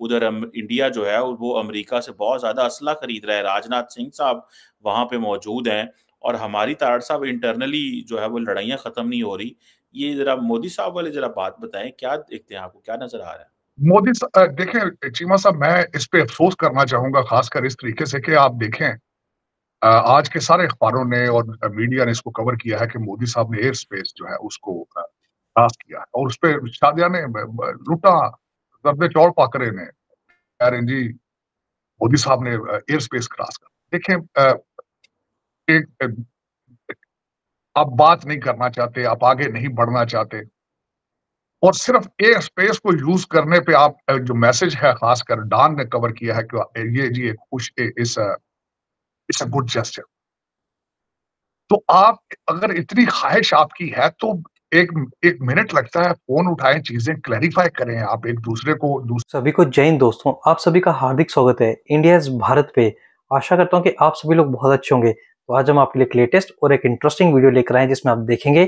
ادھر انڈیا جو ہے وہ امریکہ سے بہت زیادہ اسلحہ خرید رہا ہے راجناتھ سنگھ صاحب وہاں پہ موجود ہیں اور ہماری تارڑ صاحب انٹرنلی جو ہے وہ لڑائیاں ختم نہیں ہو رہی۔ یہ ذرا مودی صاحب والے ذرا بات بتائیں کیا دیکھتے ہیں آپ کو کیا نظر آ رہا ہے؟ مودی صاحب- دیکھیں چیما صاحب میں اس پہ افسوس کرنا چاہوں گا خاص کر اس طریقے سے کہ آپ دیکھیں آج کے سارے اخباروں نے اور میڈیا نے اس کو کور کیا ہے کہ مودی صاحب نے ایئر سپیس جو ہے اس کو اہ، کیا اور اس پہ شادیہ نے ب- ب- لوٹا زرد چوڑ پاکرے نے کہہ رہے جی مودی صاحب نے ایئر سپیس کراس کر دیکھیں ایک آپ بات نہیں کرنا چاہتے آپ آگے نہیں بڑھنا چاہتے اور صرف ایئر سپیس کو یوز کرنے پہ آپ جو میسج ہے خاص کر ڈان نے کور کیا ہے کہ یہ جی ایک خوش اس اٹس گڈ جسٹر تو آپ اگر اتنی خواہش آپ کی ہے تو ایک ایک منٹ لگتا ہے، فون اٹھائیں، چیزیں کلیریفائی کریں آپ ایک دوسرے کو دوسرے سبھی کو جین دوستوں، آپ سبھی کا ہاردک سواگت ہے۔ انڈیاز بھارت پہ۔ آشا کرتا ہوں کہ آپ سبھی لوگ بہت اچھے ہوں گے۔ تو آج ہم آپ کے لیے ایک لیٹسٹ اور ایک انٹرسٹنگ ویڈیو لے کر آئے جس میں آپ دیکھیں گے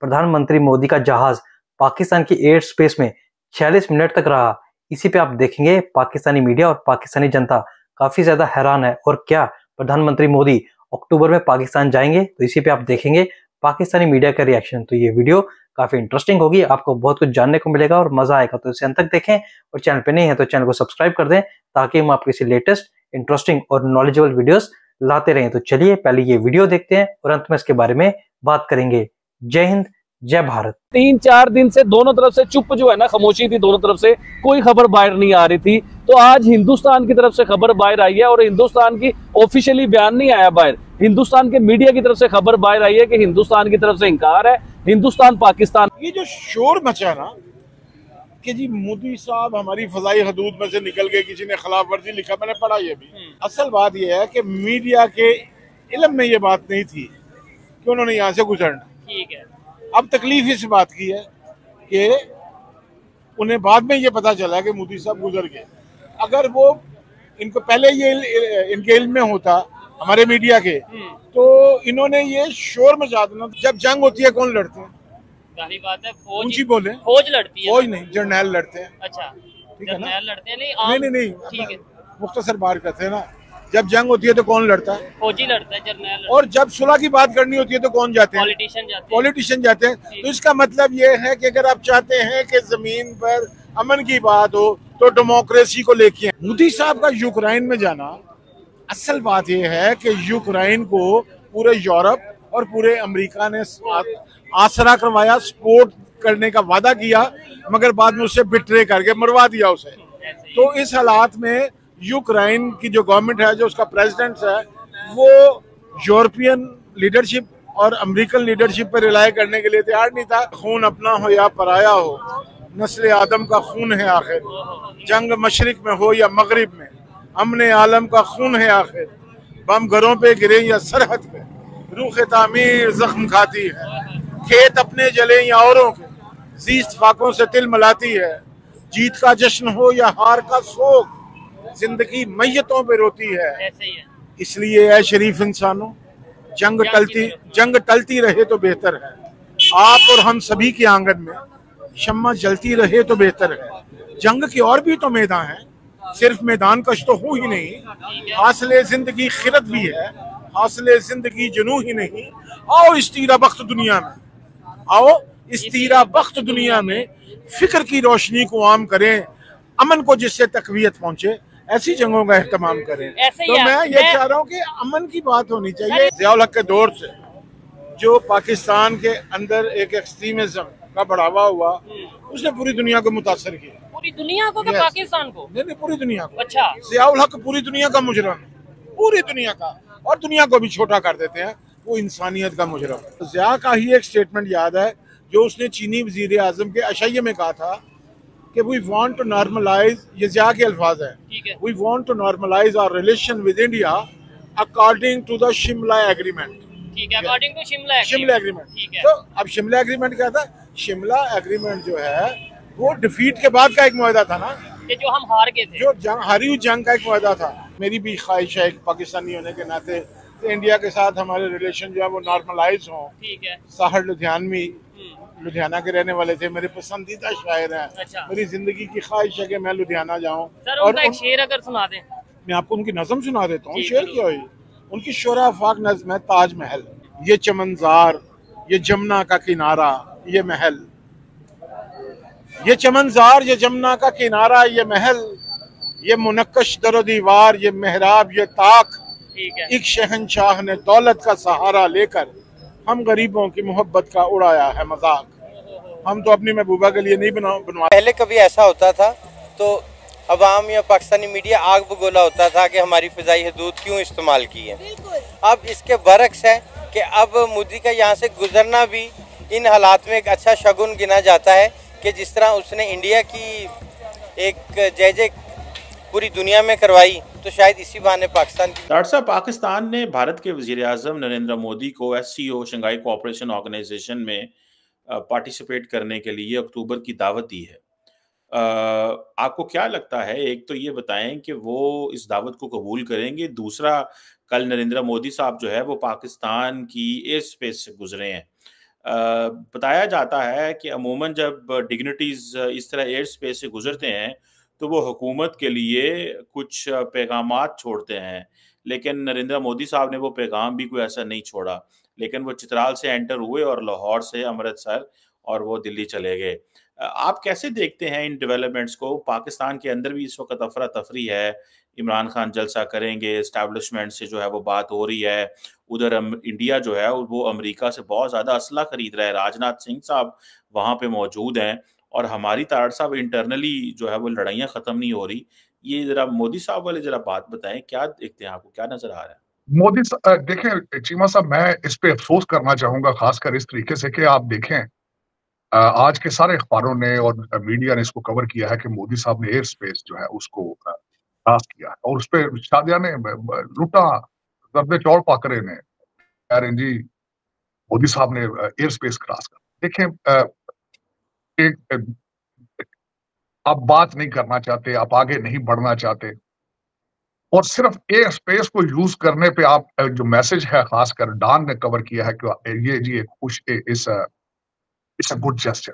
پردھان منتری مودی کا جہاز پاکستان کی ایئر اسپیس میں چھیالیس منٹ تک رہا۔ اسی پہ آپ دیکھیں گے پاکستانی میڈیا اور پاکستانی جنتا۔ کافی زیادہ حیران ہے۔ اور کیا پردھان منتری مودی اکتوبر میں پاکستان جائیں گے؟ تو اسی پہ آپ دیکھیں گے۔ پاکستانی میڈیا کا ریئیکشن تو یہ ویڈیو کافی انٹرسٹنگ ہوگی، آپ کو بہت کچھ جاننے کو ملے گا اور مزہ آئے گا۔ تو اسے ان تک دیکھیں اور چینل پہ نہیں ہے تو چینل کو سبسکرائب کر دیں تاکہ ہم آپ کے لیٹسٹ انٹرسٹنگ اور نالجبل ویڈیوز لاتے رہیں۔ تو چلیے، پہلے یہ ویڈیو دیکھتے ہیں اور انت میں اس کے بارے میں بات کریں گے۔ جے ہند، جے بھارت۔ تین چار دن سے دونوں طرف سے چپ جو ہے نا، خاموشی تھی دونوں طرف سے، کوئی خبر باہر نہیں آ رہی تھی۔ تو آج ہندوستان کی طرف سے خبر باہر آئی ہے اور ہندوستان کی آفیشلی بیان نہیں آیا باہر۔ ہندوستان کے میڈیا کی طرف سے خبر باہر آئی ہے کہ ہندوستان کی طرف سے انکار ہے ہندوستان پاکستان۔ یہ جو شور مچا نا کہ جی مودی صاحب ہماری فضائی حدود میں سے نکل گئے کسی نے خلاف ورزی لکھا میں نے پڑھا یہ بھی۔ اصل بات یہ ہے کہ میڈیا کے علم میں یہ بات نہیں تھی کہ انہوں نے یہاں سے گزرنا۔ ٹھیک ہے۔ اب تکلیف اس بات کی ہے کہ انہیں بعد میں یہ پتا چلا کہ مودی صاحب گزر گئے۔ اگر وہ ان کو پہلے یہ ان کے علم میں ہوتا ہمارے میڈیا کے۔ تو انہوں نے یہ شور مچانا جب جنگ ہوتی ہے کون لڑتے ہیں؟ بات ہے فوج بولے فوج لڑتی ہے۔ فوج نہیں جرنیل لڑتے ہیں۔ اچھا جرنیل لڑتے ہیں نہیں نہیں نہیں مختصر بار کرتے ہیں نا۔ جب جنگ ہوتی ہے تو کون لڑتا ہے؟ فوجی لڑتا ہے جرنیل اور جب صلح کی بات کرنی ہوتی ہے تو کون جاتے ہیں؟ پولیٹیشین جاتے ہیں۔ پولیٹیشین جاتے ہیں۔ جی۔ تو اس کا مطلب یہ ہے کہ اگر آپ چاہتے ہیں کہ زمین پر امن کی بات ہو تو ڈیموکریسی کو لے کے۔ مودی صاحب کا یوکرائن میں جانا اصل بات یہ ہے کہ یوکرائن کو پورے یورپ اور پورے امریکہ نے آسرا کروایا، سپورٹ کرنے کا وعدہ کیا، مگر بعد میں اسے بٹرے کر کے مروا دیا اسے۔ تو اس حالات میں یوکرائن کی جو گورنمنٹ ہے، جو اس کا پریزیڈنٹ ہے، وہ یورپین لیڈرشپ اور امریکن لیڈرشپ پہ ریلائی کرنے کے لیے تیار نہیں تھا۔ خون اپنا ہو یا پرایا ہو، نسل آدم کا خون ہے آخر۔ جنگ مشرق میں ہو یا مغرب میں۔ امن عالم کا خون ہے آخر۔ بم گھروں پہ گرے یا سرحد پہ۔ روح تعمیر زخم کھاتی ہے۔ کھیت اپنے جلے یا اوروں کے۔ زیست فاقوں سے تل ملاتی ہے۔ جیت کا جشن ہو یا ہار کا سوگ۔ زندگی میتوں پہ روتی ہے۔ اس لیے اے شریف انسانوں جنگ ٹلتی جنگ ٹلتی رہے تو بہتر ہے۔ آپ اور ہم سبھی کے آنگن میں شمع جلتی رہے تو بہتر ہے۔ جنگ کی اور بھی تو میدان ہیں۔ صرف میدان کش تو ہوں ہی نہیں حاصل زندگی خرد بھی ہے حاصل زندگی جنو ہی نہیں۔ آؤ استیرا بخت دنیا میں آؤ استیرا بخت دنیا میں فکر کی روشنی کو عام کریں امن کو جس سے تقویت پہنچے ایسی جنگوں کا اہتمام کریں۔ تو میں یہ چاہ رہا ہوں کہ امن کی بات ہونی چاہیے۔ ضیاء الحق کے دور سے جو پاکستان کے اندر ایک ایکسٹریمزم کا بڑھاوا ہوا اس نے پوری دنیا کو متاثر کیا۔ پوری دنیا کو کہ پاکستان کو؟ نہیں نہیں پوری دنیا کو۔ اچھا۔ ضیاء الحق پوری دنیا کا مجرم پوری دنیا کا۔ اور دنیا کو بھی چھوٹا کر دیتے ہیں وہ انسانیت کا مجرم ہے۔ ضیاء کا ہی ایک سٹیٹمنٹ یاد ہے جو اس نے چینی وزیر اعظم کے اشیے میں کہا تھا کہ وی وانٹ ٹو نارملائز یہ ضیاء کے الفاظ ہیں۔ We want to normalize our relation with India according to the Shimla agreement Shimla agreement اب شملہ ایگریمنٹ کیا تھا؟ شملہ ایگریمنٹ جو ہے وہ ڈیفیٹ کے بعد کا ایک معاہدہ تھا نا۔ جو ہم ہار گئے تھے۔ جو جنگ ہاری ہوئی جنگ کا ایک معاہدہ تھا۔ میری بھی خواہش ہے پاکستانی ہونے کے ناطے انڈیا کے ساتھ ہمارے ریلیشن جو ہے وہ نارملائز ہوں۔ ساحر لدھیانوی لدھیانہ کے رہنے والے تھے۔ میرے پسندیدہ شاعر ہیں۔ اچھا۔ میری زندگی کی خواہش ہے کہ میں لدھیانہ جاؤں۔ اور ایک شعر اگر سنا دیں۔ میں آپ کو ان کی نظم سنا دیتا ہوں۔ جی، شعر کیا ہوئی؟ ان کی شعر افاق نظم ہے تاج محل۔ یہ چمنزار یہ جمنا کا کنارہ۔ یہ محل۔ یہ چمنزار یہ جمنا کا کنارہ یہ محل یہ منقش در و دیوار یہ محراب یہ تاک ایک شہنشاہ نے دولت کا سہارا لے کر ہم غریبوں کی محبت کا اڑایا ہے مذاق۔ ہم تو اپنی محبوبہ کے لیے نہیں بنوا پہلے کبھی ایسا ہوتا تھا تو عوام یا پاکستانی میڈیا آگ بگولا ہوتا تھا کہ ہماری فضائی حدود کیوں استعمال کی ہے۔ اب اس کے برعکس ہے کہ اب مودی کا یہاں سے گزرنا بھی ان حالات میں ایک اچھا شگن گنا جاتا ہے کہ جس طرح اس نے انڈیا کی ایک جے جے پوری دنیا میں کروائی، تو شاید اسی بہانے پاکستان کی۔ ڈاکٹر صاحب، پاکستان نے بھارت کے وزیر اعظم نریندر مودی کو، S C O Shanghai cooperation organisation میں پارٹیسپیٹ کرنے کے لیے اکتوبر کی دعوت دی ہے۔ آپ کو کیا لگتا ہے؟ ایک تو یہ بتائیں کہ وہ اس دعوت کو قبول کریں گے۔ دوسرا، کل نریندر مودی صاحب جو ہے، وہ پاکستان کی ایئر سپیس سے گزرے ہیں۔ بتایا جاتا ہے کہ عموماً جب ڈگنیٹیز اس طرح ایئر سپیس سے گزرتے ہیں، تو وہ حکومت کے لیے کچھ پیغامات چھوڑتے ہیں۔ لیکن نریندر مودی صاحب نے وہ پیغام بھی کوئی ایسا نہیں چھوڑا۔ لیکن وہ چترال سے انٹر ہوئے اور لاہور سے امرتسر اور وہ دلی چلے گئے۔ آپ کیسے دیکھتے ہیں ان ڈیولپمنٹس کو؟ پاکستان کے اندر بھی اس وقت افراتفری ہے۔ عمران خان جلسہ کریں گے اسٹیبلشمنٹ سے جو ہے وہ بات ہو رہی ہے۔ ادھر انڈیا جو ہے، وہ امریکہ سے بہت زیادہ اسلحہ خرید رہا ہے راج ناتھ سنگھ صاحب وہاں پہ موجود ہیں اور ہماری تارڈ صاحب انٹرنلی جو ہے وہ لڑائیاں ختم نہیں ہو رہی۔ یہ ذرا مودی صاحب والے ذرا بات بتائیں، کیا دیکھتے ہیں آپ کو؟ کیا نظر آ رہا ہے؟ مودی دیکھیں، چیما صاحب، میں اس پہ افسوس کرنا چاہوں گا، خاص کر اس طریقے سے کہ آپ دیکھیں آج کے سارے اخباروں نے اور میڈیا نے اس کو کور کیا ہے کہ مودی صاحب نے ایئر سپیس جو ہے اس کو حاصل کیا اور اس پہ شادیہ نے لٹا زردے چوڑ پاکرے نے۔ ایر رہے جی مودی صاحب نے ایئر سپیس کراس کر۔ دیکھیں آپ بات نہیں کرنا چاہتے، آپ آگے نہیں بڑھنا چاہتے۔ اور صرف ایئر سپیس کو یوز کرنے پہ آپ جو میسج ہے، خاص کر ڈان نے کور کیا ہے کہ یہ جی ایک خوش اس گڈ جسٹر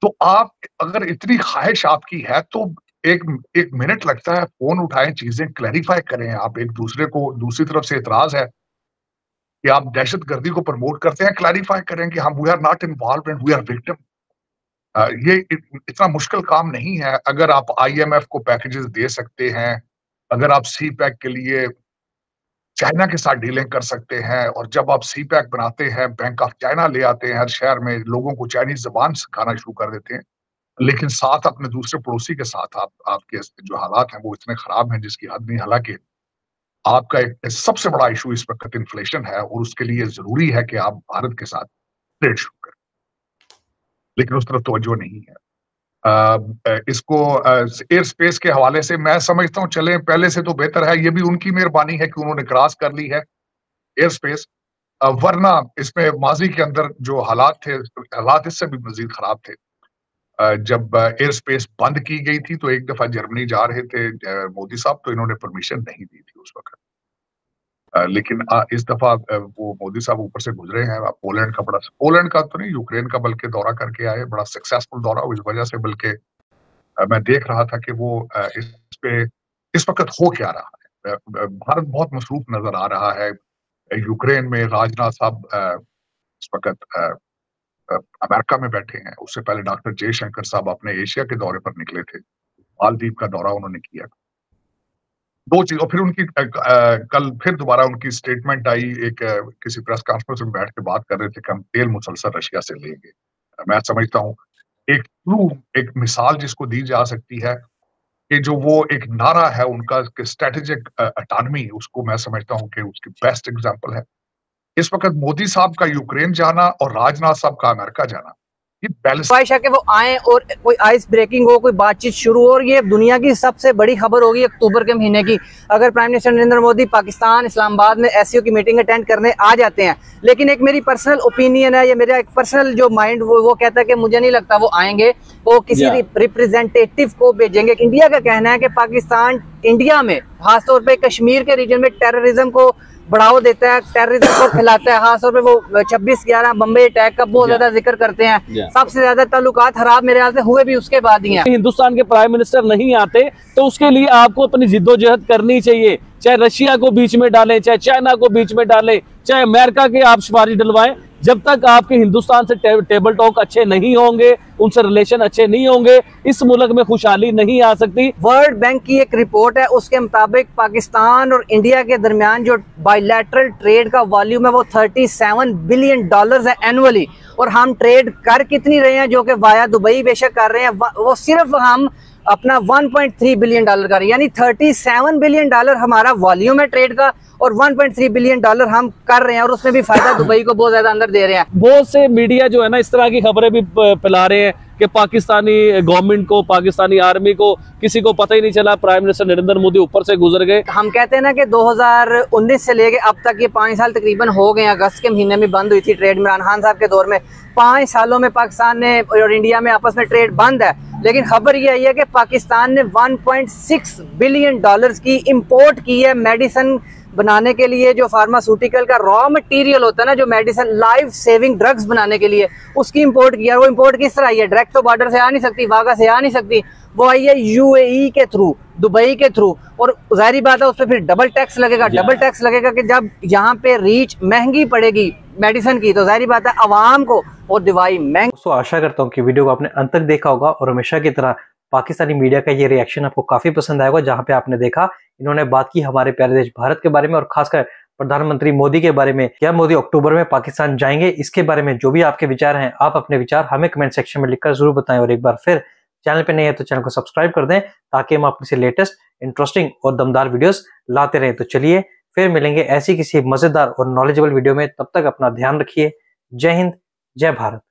تو آپ، اگر اتنی خواہش آپ کی ہے تو ایک ایک منٹ لگتا ہے، فون اٹھائیں، چیزیں کلیریفائی کریں۔ آپ ایک دوسرے کو، دوسری طرف سے اعتراض ہے کہ آپ دہشت گردی کو پروموٹ کرتے ہیں کلیریفائی کریں کہ ہم we are not involve and we are victim یہ اتنا مشکل کام نہیں ہے۔ اگر آپ آئی ایم ایف کو پیکیجز دے سکتے ہیں، اگر آپ سی پیک کے لیے چائنا کے ساتھ ڈیلنگ کر سکتے ہیں، اور جب آپ سی پیک بناتے ہیں، بینک آف چائنا لے آتے ہیں، ہر شہر میں لوگوں کو چائنیز زبان سکھانا شروع کر دیتے ہیں۔ لیکن ساتھ اپنے دوسرے پڑوسی کے ساتھ، آپ آپ کے جو حالات ہیں، وہ اتنے خراب ہیں جس کی حد نہیں۔ حالانکہ آپ کا ایک سب سے بڑا ایشو اس وقت انفلیشن ہے اور اس کے لیے ضروری ہے کہ آپ بھارت کے ساتھ ٹریڈ شروع کریں۔ لیکن اس طرف توجہ نہیں ہے۔ اس کو ایئر سپیس کے حوالے سے میں سمجھتا ہوں چلیں، پہلے سے تو بہتر ہے۔ یہ بھی ان کی مہربانی ہے کہ انہوں نے کراس کر لی ہے۔ ایئر سپیس ورنہ اس میں ماضی کے اندر جو حالات تھے، حالات اس سے بھی مزید خراب تھے۔ جب ایئر سپیس بند کی گئی تھی تو ایک دفعہ جرمنی جا رہے تھے مودی صاحب، تو انہوں نے پرمیشن نہیں دی تھی اس وقت۔ لیکن اس دفعہ وہ مودی صاحب اوپر سے گزرے ہیں۔ پولینڈ کا بڑا، پولینڈ کا تو نہیں، یوکرین کا بلکہ دورہ کر کے آئے، بڑا سکسیزفل دورہ۔ اس وجہ سے بلکہ میں دیکھ رہا تھا کہ وہ اس پہ، اس وقت ہو کیا رہا ہے۔ بھارت بہت مصروف نظر آ رہا ہے۔ یوکرین میں راجنا صاحب اس وقت امریکہ میں بیٹھے ہیں۔ اس سے پہلے ڈاکٹر جے شنکر صاحب اپنے ایشیا کے دورے پر نکلے تھے۔ مالدیپ کا دورہ انہوں نے کیا۔ دو چیز، اور پھر ان کی کل پھر دوبارہ ان کی سٹیٹمنٹ آئی، ایک کسی پریس کانفرنس میں بیٹھ کے بات کر رہے تھے کہ ہم تیل مسلسل رشیا سے لیں گے۔ میں سمجھتا ہوں، ایک ٹرو ایک مثال جس کو دی جا سکتی ہے کہ جو وہ ایک نعرہ ہے، ان کا اسٹریٹجک اٹانمی اس کو میں سمجھتا ہوں کہ اس کی بیسٹ ایگزامپل ہے۔ اس وقت مودی صاحب کا یوکرین جانا اور راج ناتھ صاحب کا امریکہ جانا خواہش ہے کہ وہ آئیں اور کوئی آئس بریکنگ ہو کوئی بات چیت شروع ہو اور یہ دنیا کی سب سے بڑی خبر ہوگی اکتوبر کے مہینے کی۔ اگر prime minister Narendra Modi Pakistan Islamabad میں ایس سی او کی میٹنگ اٹینڈ کرنے آ جاتے ہیں لیکن ایک میری پرسنل اوپینین ہے یا میرا ایک پرسنل جو مائنڈ وہ کہتا ہے کہ مجھے نہیں لگتا وہ آئیں گے۔ وہ کسی ریپریزنٹیٹیو کو بھیجیں گے۔ انڈیا کا کہنا ہے کہ پاکستان انڈیا میں خاص طور پہ کشمیر کے ریجن میں ٹیررزم کو بڑھاؤ دیتا ہے ٹیررزم کو پھیلاتا ہے۔ خاص طور پہ وہ چھبیس گیارہ بمبئی اٹیک کا بہت زیادہ ذکر کرتے ہیں۔ سب سے زیادہ تعلقات خراب میرے خیال سے ہوئے بھی اس کے بعد ہی ہیں۔ ہندوستان کے پرائم منسٹر نہیں آتے تو اس کے لیے آپ کو اپنی جد و جہد کرنی چاہیے۔ چاہے رشیا کو بیچ میں ڈالیں چاہے چائنا کو بیچ میں ڈالیں چاہے امریکہ کے آپ سفارش ڈلوائیں جب تک آپ کے ہندوستان سے ٹیبل ٹاک اچھے نہیں ہوں گے، ان سے ریلیشن اچھے نہیں ہوں گے، اس ملک میں خوشحالی نہیں آ سکتی۔ ورلڈ بینک کی ایک رپورٹ ہے، اس کے مطابق پاکستان اور انڈیا کے درمیان جو بائی لیٹرل ٹریڈ کا والیوم ہے، وہ 37 بلین ڈالرز ہے اینولی اور ہم ٹریڈ کر کتنی رہے ہیں جو کہ وایا دبئی بے شک کر رہے ہیں وہ صرف ہم اپنا 1.3 بلین ڈالر کا یعنی 37 بلین ڈالر ہمارا والیوم ہے ٹریڈ کا اور 1.3 بلین ڈالر ہم کر رہے ہیں اور اس میں بھی فائدہ دبئی کو بہت زیادہ اندر دے رہے ہیں۔ بہت سے میڈیا جو ہے نا اس طرح کی خبریں بھی پھیلا رہے ہیں کہ پاکستانی گورنمنٹ کو پاکستانی آرمی کو کسی کو پتہ ہی نہیں چلا پرائم منسٹر نریندر مودی اوپر سے گزر گئے۔ ہم کہتے ہیں نا کہ دو ہزار انیس سے لے کے اب تک یہ پانچ سال تقریباً ہو گئے اگست کے مہینے میں بند ہوئی تھی ٹریڈ عمران خان صاحب کے دور میں پانچ سالوں میں پاکستان نے اور انڈیا میں آپس میں ٹریڈ بند ہے۔ لیکن خبر یہ آئی ہے کہ پاکستان نے 1.6 بلین ڈالرز کی امپورٹ کی ہے میڈیسن بنانے کے لیے جو فارماسوٹیکل کا را مٹیریل ہوتا ہے نا جو میڈیسن لائف سیونگ ڈرگز بنانے کے لیے اس کی امپورٹ کیا وہ امپورٹ کس طرح آئی ہے؟ ڈائریکٹ تو بارڈر سے آ نہیں سکتی واگا سے آ نہیں سکتی۔ وہ آئی ہے یو اے ای کے تھرو دبئی کے تھرو اور ظاہری بات ہے اس پہ پھر ڈبل ٹیکس لگے گا۔ ڈبل ٹیکس لگے گا کہ جب یہاں پہ ریچ مہنگی پڑے گی میڈیسن کی۔ تو ظاہری بات ہے عوام کو اور دوائی مہنگی سو آشا کرتا ہوں کہ ویڈیو کو آپ نے ان تک دیکھا ہوگا اور ہمیشہ کی طرح پاکستانی میڈیا کا یہ ریاکشن آپ کو کافی پسند آئے گا، جہاں پہ آپ نے دیکھا انہوں نے بات کی ہمارے پیارے دیش بھارت کے بارے میں اور خاص کر پردان منتری موڈی کے بارے میں۔ کیا موڈی اکٹوبر میں پاکستان جائیں گے؟ اس کے بارے میں جو بھی آپ کے وچار ہیں، آپ اپنے وچار ہمیں کمنٹ سیکشن میں لکھ کر ضرور بتائیں اور ایک بار پھر چینل پہ نہیں ہے تو چینل کو سبسکرائب کر دیں تاکہ ہم آپ سے لیٹسٹ انٹرسٹنگ اور دمدار ویڈیوز لاتے رہیں۔ تو چلیے پھر ملیں گے ایسی کسی مزیدار اور نالجبل ویڈیو میں. تب تک اپنا دھیان رکھیے. جے ہند، جے بھارت.